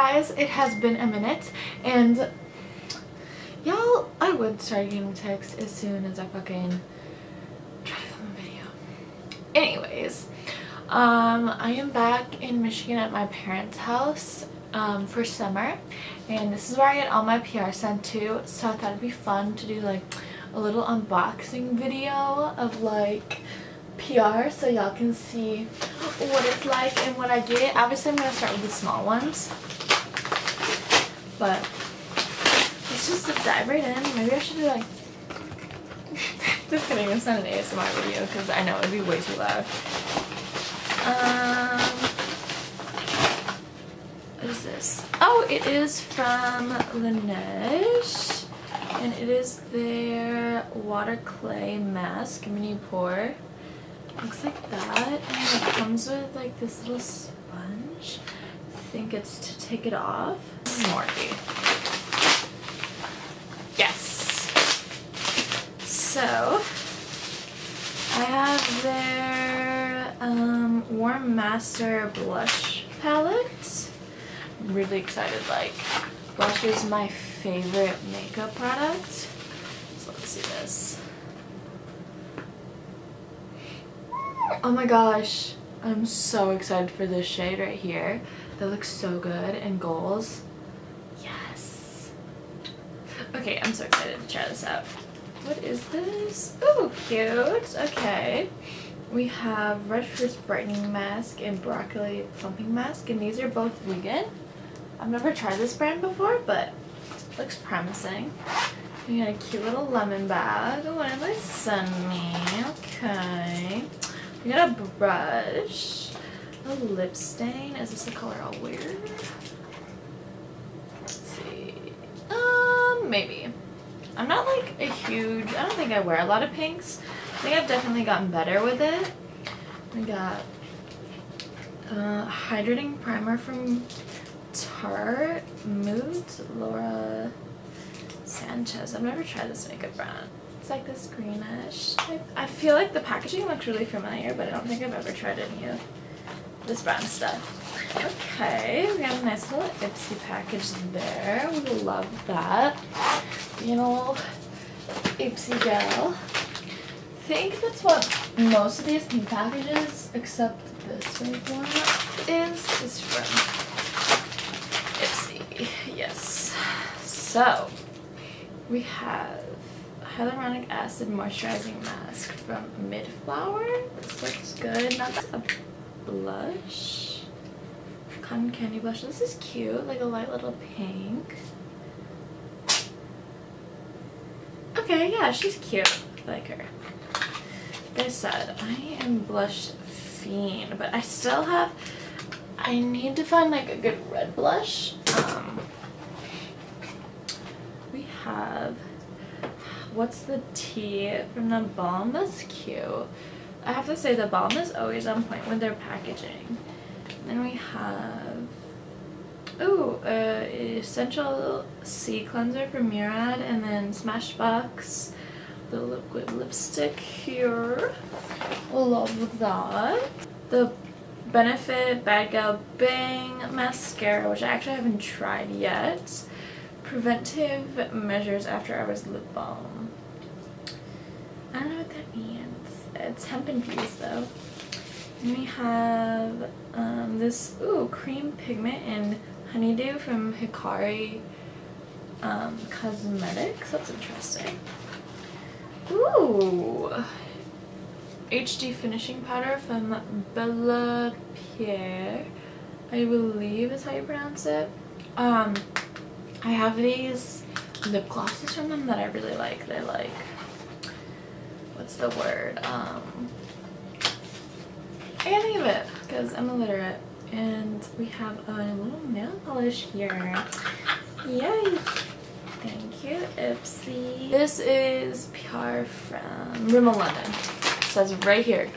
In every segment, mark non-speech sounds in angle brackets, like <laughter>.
Guys, it has been a minute and y'all, I would start getting texts as soon as I fucking try to film a video. Anyways, um, I am back in Michigan at my parents' house um, for summer and this is where I get all my PR sent to so I thought it'd be fun to do like a little unboxing video of like PR so y'all can see what it's like and what I get. Obviously I'm going to start with the small ones but let's just dive right in. Maybe I should do like <laughs> just kidding, it's not an ASMR video because I know it'd be way too loud. Um, what is this? Oh, it is from Laneige. And it is their water clay mask mini pour. Looks like that. And it comes with like this little sponge. I think it's to take it off. Morphe. Yes. So, I have their um, Warm Master Blush Palette. I'm really excited. Like, blush is my favorite makeup product. So let's see this. Oh my gosh. I'm so excited for this shade right here. That looks so good in goals. Okay, I'm so excited to try this out. What is this? Oh, cute. Okay. We have Red Fruits Brightening Mask and Broccoli Plumping Mask, and these are both vegan. I've never tried this brand before, but looks promising. We got a cute little lemon bag. What did they send me? Okay. We got a brush. A lip stain. Is this the color I'll wear? Let's see. Um, maybe. I'm not like a huge, I don't think I wear a lot of pinks. I think I've definitely gotten better with it. I got uh, hydrating primer from Tarte Moods Laura Sanchez. I've never tried this makeup brand. It's like this greenish. I, I feel like the packaging looks really familiar, but I don't think I've ever tried any of this brand stuff. Okay, we got a nice little Ipsy package there. We love that. You know, Ipsy gel. I think that's what most of these pink packages, except this right one, is, is from Ipsy. Yes. So, we have hyaluronic acid moisturizing mask from Midflower. This looks good. That's a blush. Cotton candy blush. This is cute, like a light little pink. Okay, yeah, she's cute. I like her. Like I said, I am blush fiend, but I still have, I need to find like a good red blush. Um, we have, what's the tea from the balm? That's cute. I have to say the balm is always on point with their packaging. Then we have, oh, uh, Essential C Cleanser from Murad and then Smashbox, the liquid lipstick here. Love that. The Benefit Bad Gal Bang Mascara, which I actually haven't tried yet. Preventive measures after hours lip balm. I don't know what that means. It's hemp infused though. And we have um, this ooh cream pigment in honeydew from Hikari um, Cosmetics. That's interesting. Ooh, HD finishing powder from Bella Pierre. I believe is how you pronounce it. Um, I have these lip glosses from them that I really like. They're like what's the word? Um, I can't think of it because I'm illiterate. And we have a little nail polish here. Yay! Thank you, Ipsy. This is PR from Rimmel London. It says right here.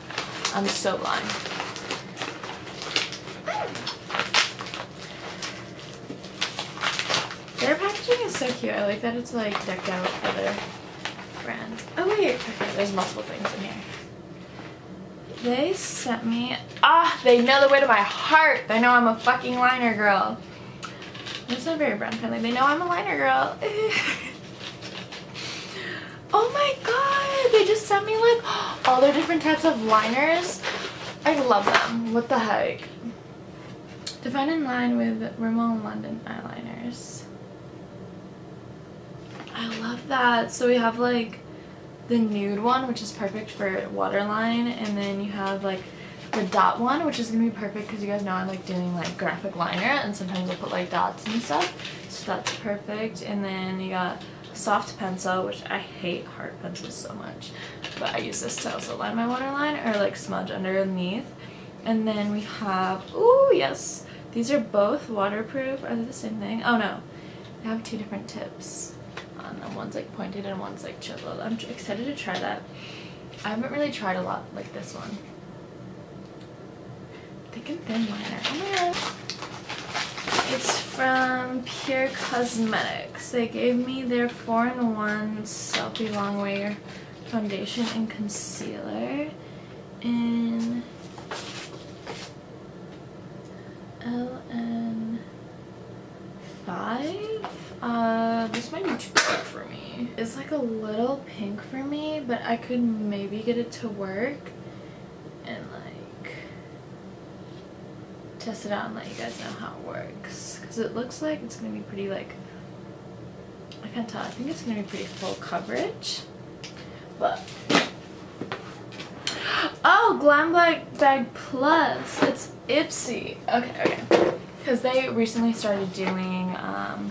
I'm so blind. Their packaging is so cute. I like that it's like decked out brand. Oh wait, okay, there's multiple things in here. They sent me, ah, they know the way to my heart. They know I'm a fucking liner girl. It's not very brand friendly. They know I'm a liner girl. <laughs> oh my god! They just sent me like all their different types of liners. I love them. What the heck? Define in line with Rimmel London eyeliners. I love that. So we have like the nude one, which is perfect for waterline, and then you have like the dot one, which is gonna be perfect because you guys know I like doing like graphic liner, and sometimes I put like dots and stuff, so that's perfect. And then you got soft pencil, which I hate hard pencils so much, but I use this to also line my waterline or like smudge underneath. And then we have, oh yes, these are both waterproof. Are they the same thing? Oh no, they have two different tips them. One's like pointed and one's like chiseled. I'm excited to try that. I haven't really tried a lot like this one. Thick and thin liner. Oh my god. It's from Pure Cosmetics. They gave me their 4-in-1 Selfie Longwear Foundation and Concealer in LN5. Uh, this might be too dark for me. It's like a little pink for me, but I could maybe get it to work and like test it out and let you guys know how it works. Because it looks like it's going to be pretty like, I can't tell, I think it's going to be pretty full coverage. But, oh, Glam Bag, Bag Plus, it's Ipsy. Okay, okay. Because they recently started doing um,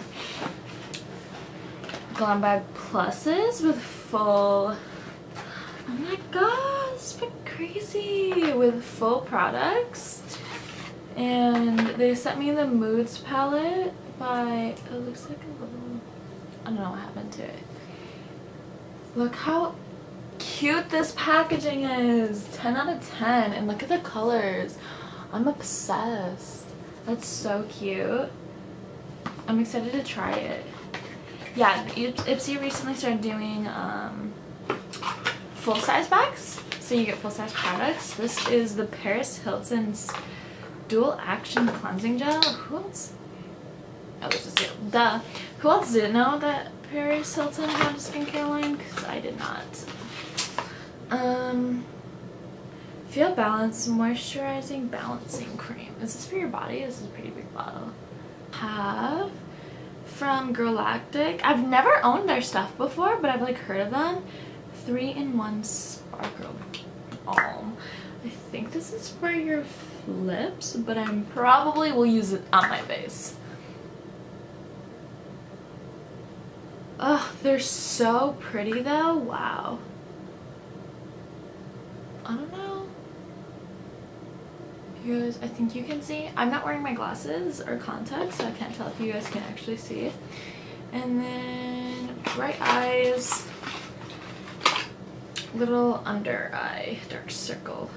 Glam Bag Pluses with full, oh my god, it's been crazy, with full products. And they sent me the Moods palette by, it looks like a little, I don't know what happened to it. Look how cute this packaging is. 10 out of 10. And look at the colors. I'm obsessed. That's so cute. I'm excited to try it yeah, Ipsy recently started doing um, full-size bags. So you get full-size products. This is the Paris Hilton's Dual Action Cleansing Gel. Who else? Oh, this is it. Duh. Who else didn't know that Paris Hilton had a skincare line? Because I did not. Um, Feel Balance Moisturizing Balancing Cream. Is this for your body? This is a pretty big bottle. Have from Galactic. I've never owned their stuff before, but I've like heard of them. Three-in-one Sparkle Balm. I think this is for your lips, but I am probably will use it on my face. Oh, they're so pretty though. Wow. I don't know you guys I think you can see. I'm not wearing my glasses or contacts so I can't tell if you guys can actually see. It and then bright eyes little under eye dark circle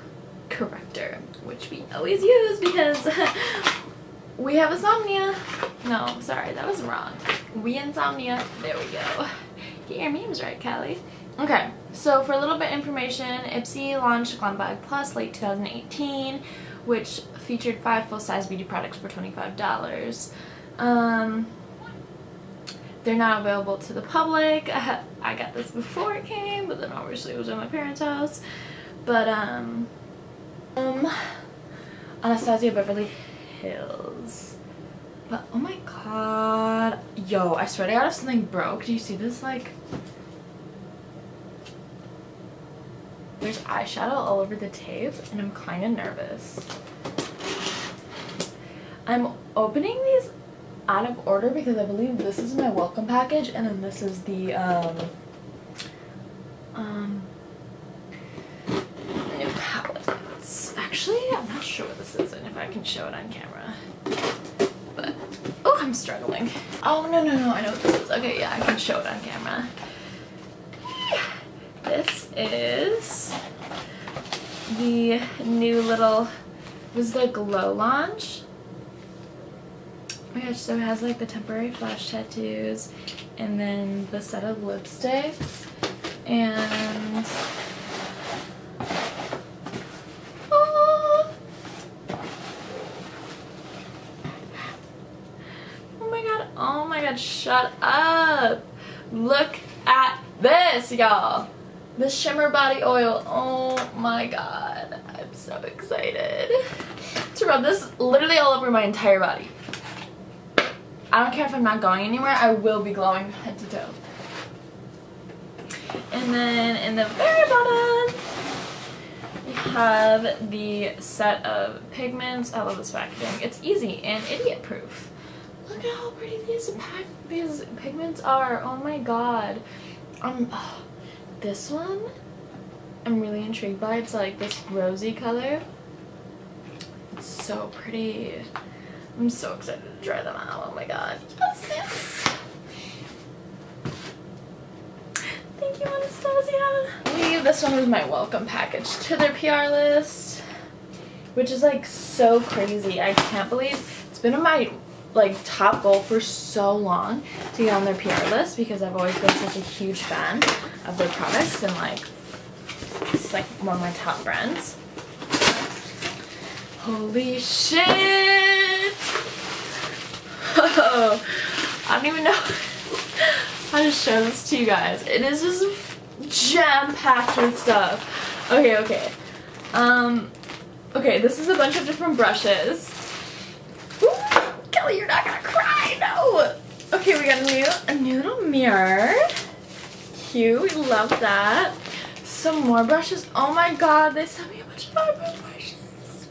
corrector which we always use because <laughs> we have insomnia. No sorry that was wrong. We insomnia. There we go. Get your memes right Callie. Okay so for a little bit information Ipsy launched Glam Bag Plus late 2018 which featured five full-size beauty products for $25. Um, they're not available to the public. I, got this before it came, but then obviously it was at my parents' house. But, um, um, Anastasia Beverly Hills. But, oh my god. Yo, I swear to god if something broke. Do you see this, like, There's eyeshadow all over the tape and I'm kind of nervous. I'm opening these out of order because I believe this is my welcome package and then this is the um, um, new palettes. Actually, I'm not sure what this is and if I can show it on camera. But, oh, I'm struggling. Oh, no, no, no, I know what this is. Okay, yeah, I can show it on camera. This is the new little, was the Glow Launch. Oh my gosh, so it has like the temporary flash tattoos and then the set of lipsticks and oh, oh my god oh my god, shut up. Look at this, y'all. The Shimmer Body Oil. Oh my god. I'm so excited to rub this literally all over my entire body. I don't care if I'm not going anywhere, I will be glowing head to toe. And then in the very bottom, we have the set of pigments. I love this packaging. It's easy and idiot proof. Look at how pretty these these pigments are. Oh my god. Um, oh, this one I'm really intrigued by. It's like this rosy color. It's so pretty. I'm so excited to try them out. Oh my god. Yes, yes. Thank you, Anastasia. This one was my welcome package to their PR list. Which is like so crazy. I can't believe it's been on my like top goal for so long to get on their PR list because I've always been such a huge fan of their products and like it's like one of my top brands. Holy shit! Oh, <laughs> I don't even know <laughs> how to show this to you guys. It is just jam-packed with stuff. Okay, okay. Um, okay, this is a bunch of different brushes. You're not gonna cry, no! Okay, we got a new, a little mirror. Cute, we love that. Some more brushes. Oh my god, they sent me a bunch of eyebrow brushes.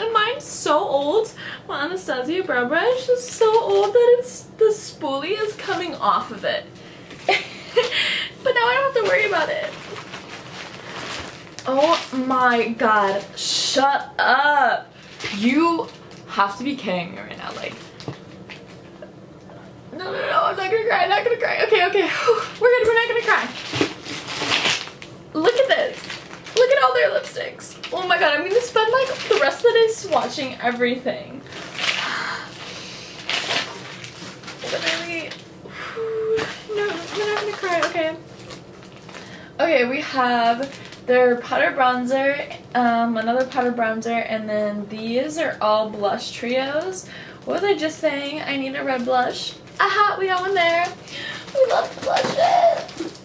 And mine's so old. My Anastasia brow brush is so old that it's the spoolie is coming off of it. <laughs> but now I don't have to worry about it. Oh my god. Shut up. You have to be kidding me right now. Like, no, no, no, I'm not gonna cry, I'm not gonna cry. Okay, okay, <laughs> we're good, we're not gonna cry. Look at this. Look at all their lipsticks. Oh my god, I'm gonna spend like the rest of the day swatching everything. <sighs> Literally. <sighs> No, I'm not gonna cry, okay. Okay, we have their powder bronzer, um, another powder bronzer, and then these are all blush trios. What was I just saying? I need a red blush. Aha, we got one there. We love blushes.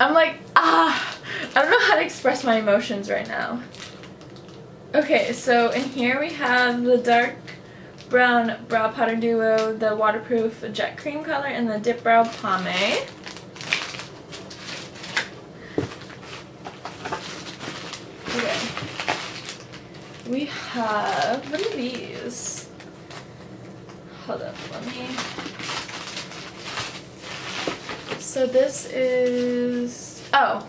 I'm like, ah, I don't know how to express my emotions right now. Okay, so in here we have the dark brown brow powder duo, the waterproof jet cream color, and the dip brow pomade. Okay. We have, what are these? Hold up, let me so this is, oh,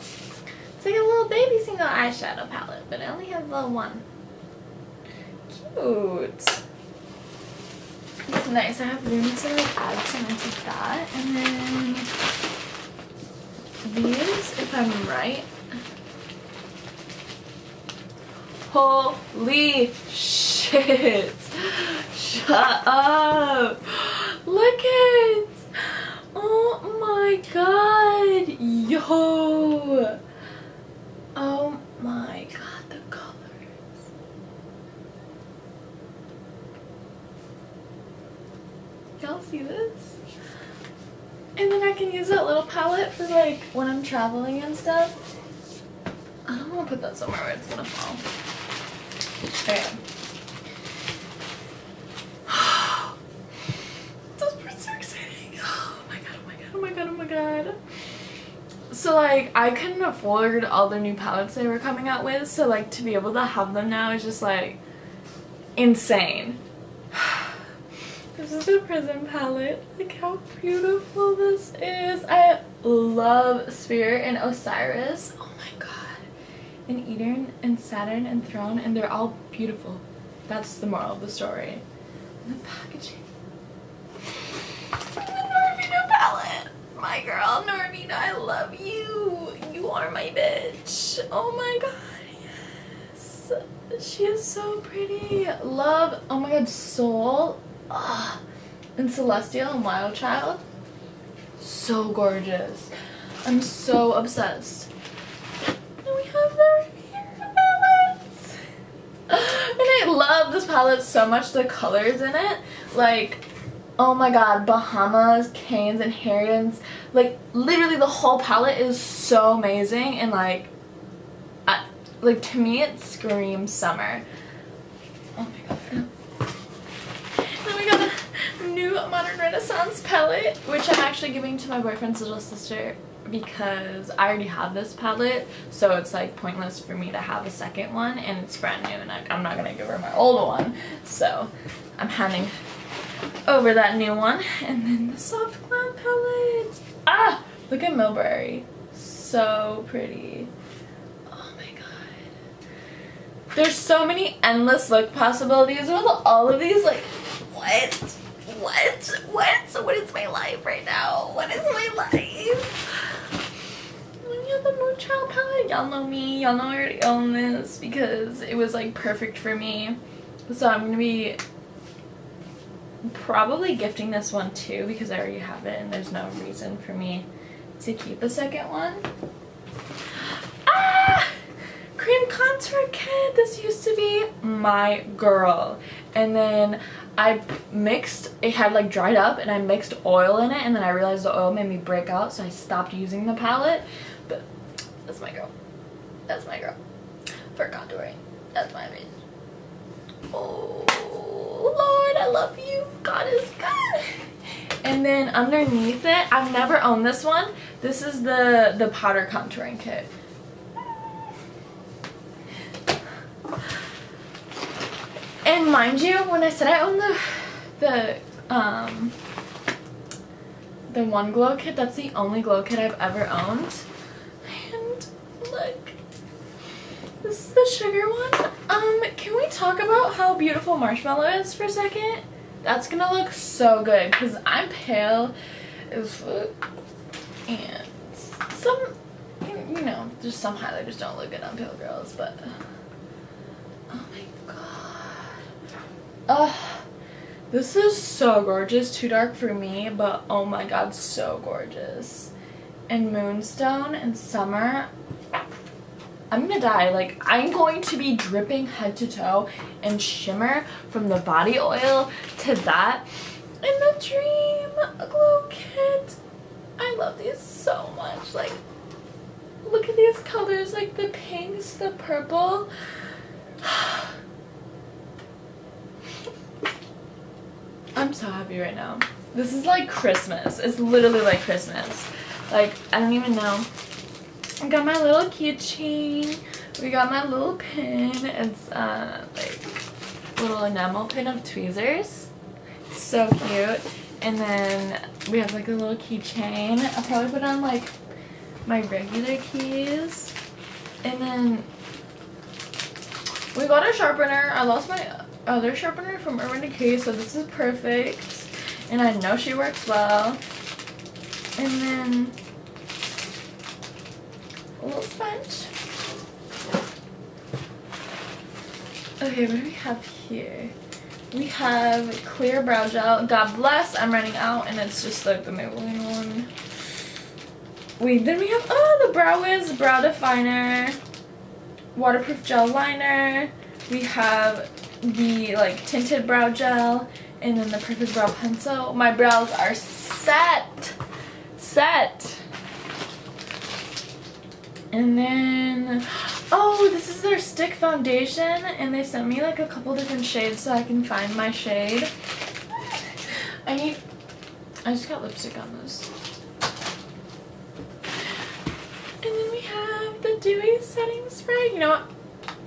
it's like a little baby single eyeshadow palette, but I only have the one. Cute. It's nice. I have room to like add some into that. And then these, if I'm right. Holy shit. Shut up. Look at it! Oh my god! Yo! Oh my god, the colors. Y'all see this? And then I can use that little palette for like when I'm traveling and stuff. I don't want to put that somewhere where it's gonna fall. Okay. <sighs> Those prints are exciting. <sighs> Oh my god. Oh my god, oh my god, oh my god. So like I couldn't afford all the new palettes they were coming out with so like to be able to have them now is just like insane. <sighs> this is the Prism palette. Look how beautiful this is. I love Spirit and Osiris. And Eden and Saturn and Throne and they're all beautiful. That's the moral of the story. And the packaging. The Norvina palette. My girl, Norvina, I love you. You are my bitch. Oh my god, yes. She is so pretty. Love, oh my god, Soul. Ugh. And Celestial and Wild Child. So gorgeous. I'm so obsessed. Palette so much. The colors in it, like, oh my god, Bahamas, Cannes, and Harriet's. Like, literally the whole palette is so amazing. And like, I, like to me it screams summer. Oh my god. Oh then we got a new Modern Renaissance palette, which I'm actually giving to my boyfriend's little sister because I already have this palette so it's like pointless for me to have a second one and it's brand new and I'm not gonna give her my old one. So I'm handing over that new one and then the soft glam palette. Ah! Look at Mulberry. So pretty. Oh my god. There's so many endless look possibilities with all of these like what? What? What? What is my life right now? What is my life Moonchild palette. Y'all know me. Y'all know I already own this because it was like perfect for me. So I'm going to be probably gifting this one too because I already have it and there's no reason for me to keep a second one. <gasps> Ah! Cream contour kit. This used to be my girl. And then I mixed, it had like dried up and I mixed oil in it and then I realized the oil made me break out so I stopped using the palette. But that's my girl. That's my girl. For contouring. That's my bitch. Oh, Lord, I love you. God is good. And then underneath it, I've never owned this one. This is the, the powder contouring kit. And mind you, when I said I own the, the, um, the one glow kit, that's the only glow kit I've ever owned. This is the sugar one. Um, can we talk about how beautiful Marshmallow is for a second? That's gonna look so good because I'm pale as. And some, you know, just some highlighters don't look good on pale girls, but oh my god. Ugh. This is so gorgeous. Too dark for me, but oh my god, so gorgeous. And Moonstone and Summer, I'm gonna die. Like, I'm going to be dripping head to toe in shimmer from the body oil to that. And the Dream Glow Kit. I love these so much. Like, look at these colors. Like, the pinks, the purple. <sighs> I'm so happy right now. This is like Christmas. It's literally like Christmas. Like, I don't even know I got my little keychain. We got my little pin. It's uh, like little enamel pin of tweezers. So cute. And then we have like a little keychain. I'll probably put on like my regular keys. And then we got a sharpener. I lost my other sharpener from Urban Decay, so this is perfect. And I know she works well. And then sponge. Okay, what do we have here? We have clear brow gel. God bless, I'm running out and it's just like the Maybelline one. Wait, then we have oh the Brow Wiz brow definer, waterproof gel liner. We have the like tinted brow gel and then the perfect brow pencil. My brows are set. Set. And then, oh, this is their stick foundation. And they sent me like a couple different shades so I can find my shade. I need, I just got lipstick on this. And then we have the Dewy Setting Spray. You know what?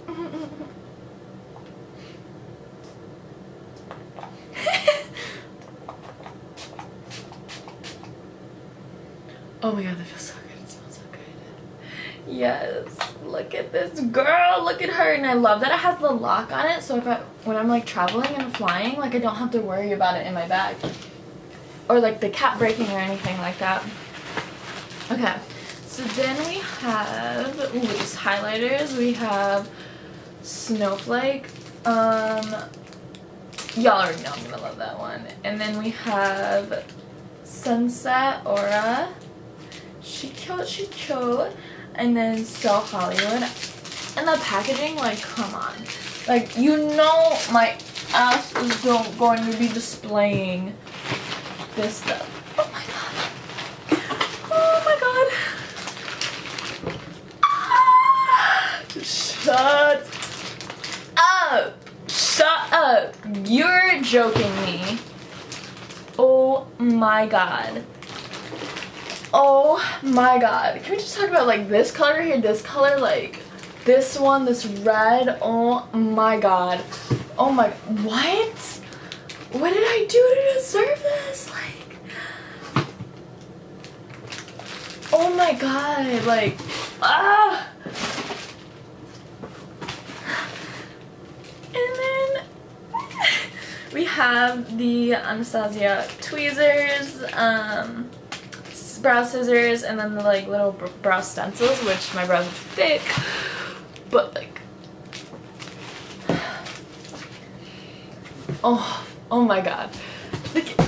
<laughs> oh my god, that feels so Yes, look at this her. And I love that it has the lock on it. So if I, when I'm like traveling and flying, like I don't have to worry about it in my bag. Or like the cap breaking or anything like that. Okay, so then we have loose highlighters. We have Snowflake. Um, Y'all already know I'm gonna love that one. And then we have Sunset Aura. She cute, she cute and then So Hollywood. And the packaging, like, come on. Like, you know my ass is going to be displaying this stuff. Oh my god. Oh my god. Shut up. Shut up. You're joking me. Oh my god. Oh my god. Can we just talk about like this color here, this color, like this one, this red. Oh my god. Oh my, what? What did I do to deserve this? Like, oh my god, like, ah. And then we have the Anastasia tweezers, um, brow scissors, and then the like little brow stencils, which my brows are thick, but like <sighs> Oh, oh my god. Like, <sighs>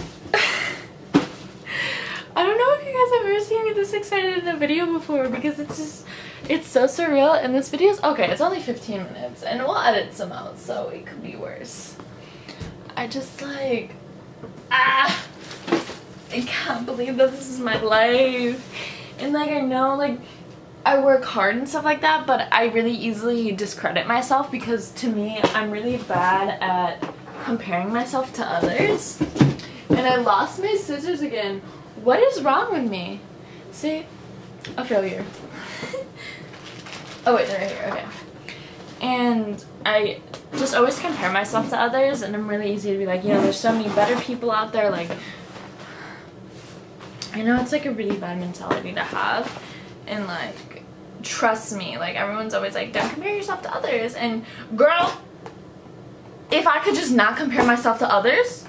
I don't know if you guys have ever seen me this excited in a video before because it's just, it's so surreal and this video is, okay, it's only 15 minutes and we'll edit some out so it could be worse. I just like, ah, I can't believe that this is my life. And like I know like I work hard and stuff like that but I really easily discredit myself because to me I'm really bad at comparing myself to others. And I lost my scissors again. What is wrong with me? See? A failure. <laughs> oh wait, they're right here, okay. And I just always compare myself to others and I'm really easy to be like, you know, there's so many better people out there, like, I know it's like a really bad mentality to have and like, trust me, like everyone's always like, don't compare yourself to others and girl, if I could just not compare myself to others,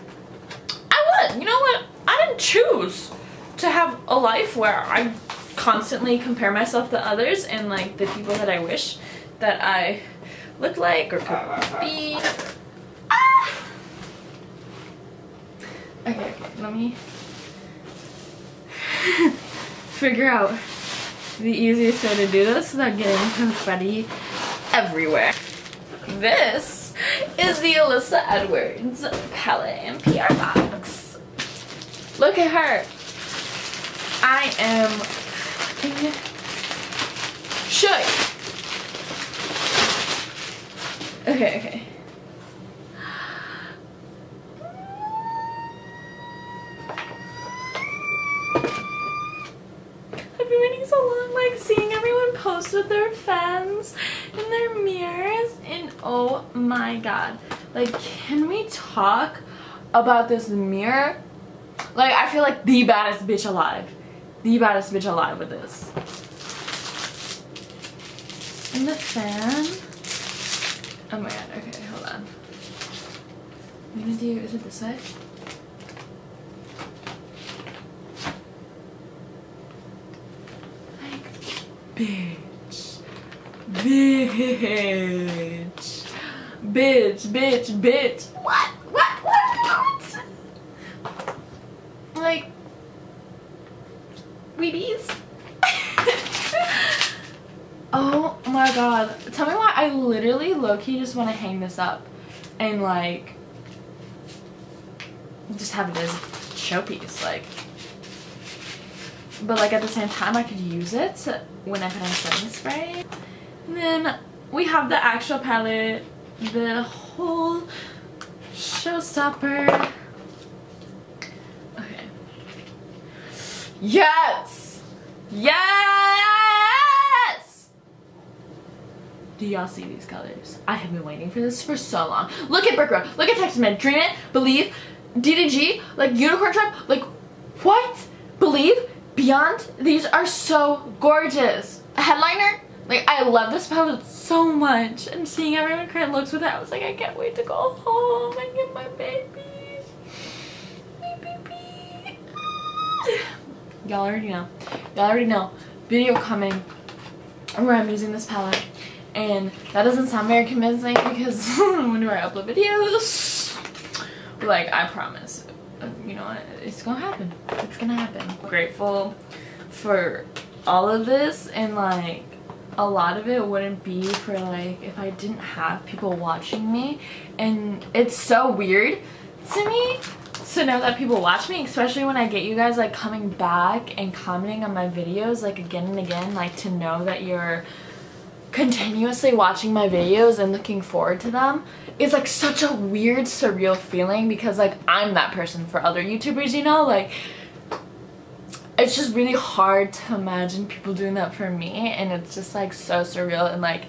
I would. You know what? I didn't choose to have a life where I constantly compare myself to others and like the people that I wish that I look like or could be. Ah! Okay, okay, let me <laughs> figure out the easiest way to do this without getting confetti everywhere. This is the Alyssa Edwards palette and PR box. Look at her. I am shook. Okay, okay. I've been waiting so long, like seeing everyone post with their fans in their mirrors and oh my god. Like can we talk about this mirror? Like I feel like the baddest bitch alive. The baddest bitch alive with this. And the fan. Oh my god okay hold on. I'm gonna do is it this way like big Bitch. Bitch, bitch, bitch. What? What? What? Like, weebies? <laughs> oh my god. Tell me why I literally low-key just want to hang this up and like just have it as a showpiece. Like, but like at the same time I could use it when I on setting spray. And then we have the actual palette, the whole showstopper. Okay. Yes! Yes! Do y'all see these colors? I have been waiting for this for so long. Look at Brick Road. Look at Texas Man. Dream It, Believe, DDG, like Unicorn Tribe. Like, what? Believe, Beyond. These are so gorgeous. A headliner, like, I love this palette so much. And seeing everyone create looks with it, I was like, I can't wait to go home and get my babies. Baby. <sighs> Y'all already know. Y'all already know. Video coming where I'm using this palette. And that doesn't sound very convincing because <laughs> when do I upload videos? Like, I promise. Uh, you know? It's gonna happen. It's gonna happen. I'm grateful for all of this and like a lot of it wouldn't be for like if I didn't have people watching me and it's so weird to me to know that people watch me especially when I get you guys like coming back and commenting on my videos like again and again like to know that you're continuously watching my videos and looking forward to them is like such a weird surreal feeling because like I'm that person for other YouTubers you know? Like it's just really hard to imagine people doing that for me and it's just like so surreal and like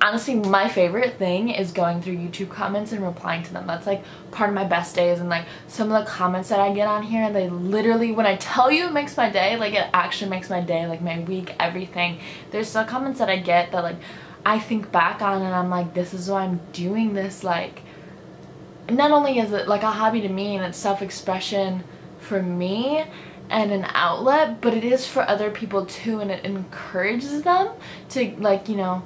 honestly my favorite thing is going through YouTube comments and replying to them. That's like part of my best days and like some of the comments that I get on here they literally when I tell you it makes my day like it actually makes my day like my week everything. There's still comments that I get that like I think back on and I'm like this is why I'm doing this like not only is it like a hobby to me and it's self-expression for me and an outlet but it is for other people too and it encourages them to like you know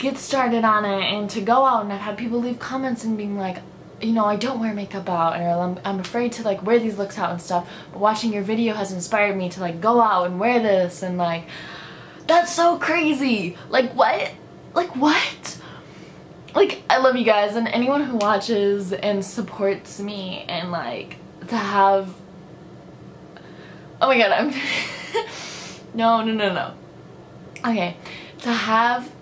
get started on it and to go out and I've had people leave comments and being like you know I don't wear makeup out or I'm, I'm afraid to like wear these looks out and stuff. But watching your video has inspired me to like go out and wear this and like that's so crazy. Like what? Like what? Like I love you guys and anyone who watches and supports me and like to have Oh my god, I'm... <laughs> no, no, no, no. Okay, to have,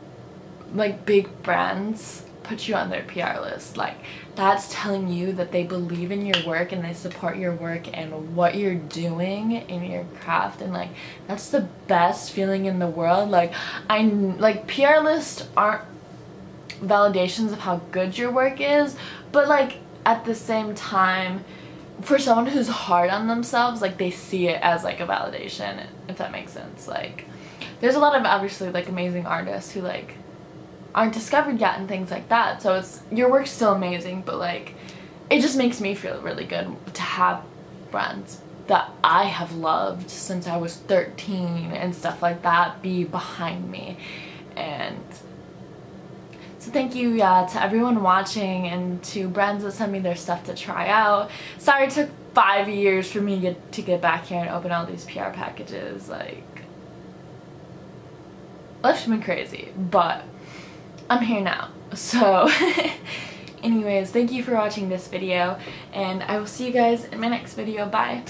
like, big brands put you on their PR list, like, that's telling you that they believe in your work and they support your work and what you're doing in your craft. And like that's the best feeling in the world. Like I like PR lists aren't validations of how good your work is but like at the same time for someone who's hard on themselves, like they see it as like a validation, if that makes sense. Like there's a lot of obviously like amazing artists who like aren't discovered yet and things like that. So it's your work's still amazing, but like it just makes me feel really good to have friends that I have loved since I was 13 and stuff like that be behind me. And so thank you yeah, to everyone watching and to brands that sent me their stuff to try out. Sorry it took five years for me to get, to get back here and open all these PR packages. Like, that's been crazy, but I'm here now. So <laughs> anyways, thank you for watching this video and I will see you guys in my next video. Bye!